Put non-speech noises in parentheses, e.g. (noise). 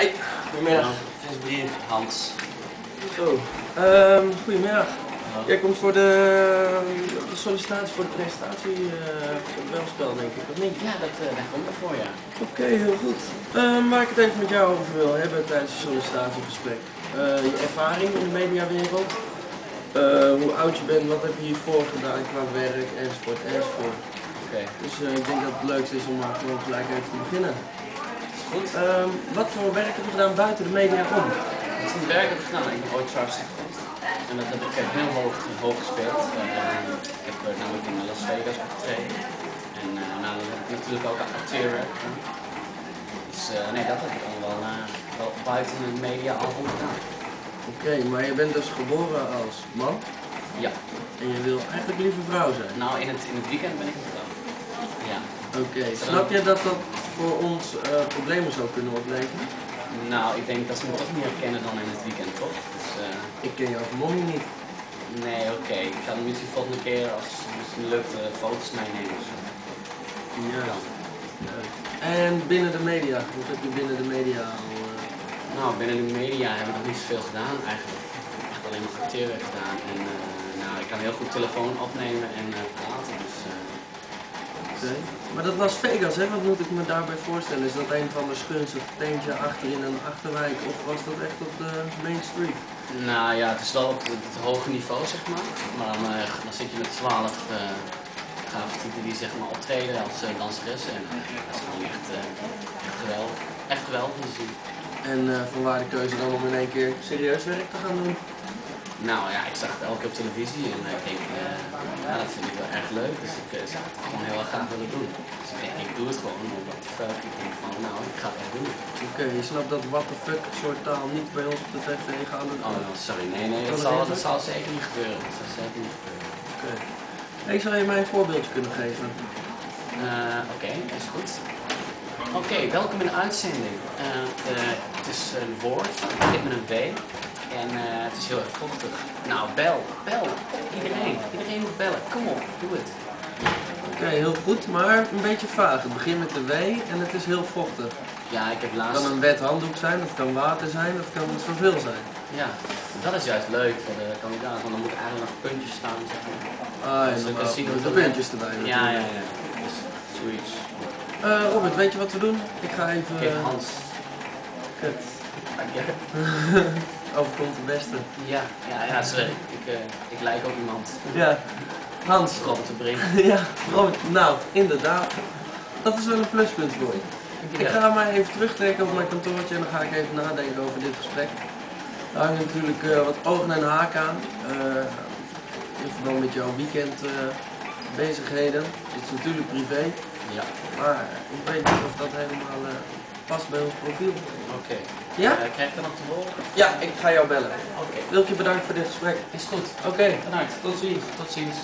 Hey, goedemiddag. Dit is Hans. Zo, ehm goedemiddag. Jij komt voor de, de sollicitatie voor de presentatie uh, wel spel, denk ik, of niet? Ja, dat, uh, daar komt het voor, ja. Oké, heel goed. Um, waar ik het even met jou over wil hebben tijdens het sollicitatiegesprek. Uh, je ervaring in de mediawereld, hoe oud je bent, wat heb je hiervoor gedaan qua werk, enzovoort, enzovoort. Oké. Dus ik denk dat het leukste is om maar gewoon gelijk even te beginnen. Goed. Um, wat voor werk heb je gedaan buiten de media om? Wat voor werk heb ik gedaan? Ik ben ooit Charles En dat heb ik heel hoog, hoog gespeeld. Uh, ik heb namelijk in Las Vegas opgetreden. En uh, nou, dan heb ik natuurlijk ook acteerwerk. Dus uh, nee, dat heb ik allemaal wel, wel buiten de media al gedaan. Oké, okay, maar je bent dus geboren als man? Ja. En je wil eigenlijk liever vrouw zijn? Nou, in het, in het weekend ben ik een vrouw. Ja. Oké, okay. snap je dat dat voor ons uh, problemen zou kunnen opleveren? Nou, ik denk dat ze me toch meer herkennen dan in het weekend, toch? Dus, uh... Ik ken jou van mommy niet. Nee, oké. Okay. Ik ga dan misschien volgende keer, als het lukt, uh, foto's meenemen of zo. Ja. ja. En binnen de media, wat heb je binnen de media al? Nou, binnen de media heb ik nog niet zoveel gedaan eigenlijk. Echt alleen maar acteerwerk gedaan. En nou, ik kan heel goed telefoon opnemen en praten, dus... Okay. Maar dat Las Vegas, hè? wat moet ik me daarbij voorstellen? Is dat een van de schuns of teentje achter in een achterwijk of was dat echt op de Main Street? Nou ja, het is wel op het, het hoge niveau zeg maar. Maar dan, uh, dan zit je met twaalf uh, grafieten die zeg maar optreden als uh, danseressen. En dat is gewoon echt, echt geweldig. Echt geweldig te zien. En van waar de keuze dan om in één keer serieus werk te gaan doen? Nou ja, ik zag het elke keer op televisie en ik denk, uh, ja, dat vind ik wel erg leuk. Dus ik uh, zou het gewoon heel erg graag willen doen. Dus ik denk, ik doe het gewoon. Omdat ik denk van, nou, ik ga het doen. Oké, okay, je snapt dat what the fuck soort taal niet bij ons op de tv gaat doen? Oh, sorry, nee, nee, dat, zal, dat zal zeker niet gebeuren. Dat zal zeker niet gebeuren. Oké. Okay. Hey, zou je mij een voorbeeldje kunnen geven? Uh, Oké, okay, is goed. Oké, welkom in de uitzending. het is een woord, het begint met een W. En uh, het is heel erg vochtig. Nou, bel, bel. Iedereen, iedereen moet bellen. Kom op, doe het. Oké, okay, heel goed, maar een beetje vaag. Het begint met de W en het is heel vochtig. Ja, ik heb laatst... Het kan een wet handdoek zijn, het kan water zijn, het kan zoveel zijn. Ja, dat is juist leuk voor de kandidaat, want dan moeten eigenlijk nog puntjes staan. Zeg maar. Ah, dus dan zien we de puntjes erbij. Ja, ja, ja. Dus zoiets. Uh, Robert, weet je wat we doen? Ik ga even... Geef Hans. Kut. Ja. Overkomt de beste. Ja, ja, ja sorry. Ik, uh, ik lijk ook iemand. Ja. Hans. Robert te brengen. (laughs) ja, Robert. Nou, inderdaad. Dat is wel een pluspunt voor je. Ik ga maar even terugtrekken op mijn kantoortje en dan ga ik even nadenken over dit gesprek. Er hangen natuurlijk uh, wat ogen en haken aan. Uh, in verband met jouw weekend bezigheden. Het is natuurlijk privé. Ja. Maar ik weet niet of dat helemaal past bij ons profiel. Oké. Okay. Ja? Uh, krijg ik dan nog te horen? Ja, ik ga jou bellen. Oké. Okay. Wilkje bedankt voor dit gesprek. Is goed. Oké. Okay. Bedankt. Tot ziens. Tot ziens.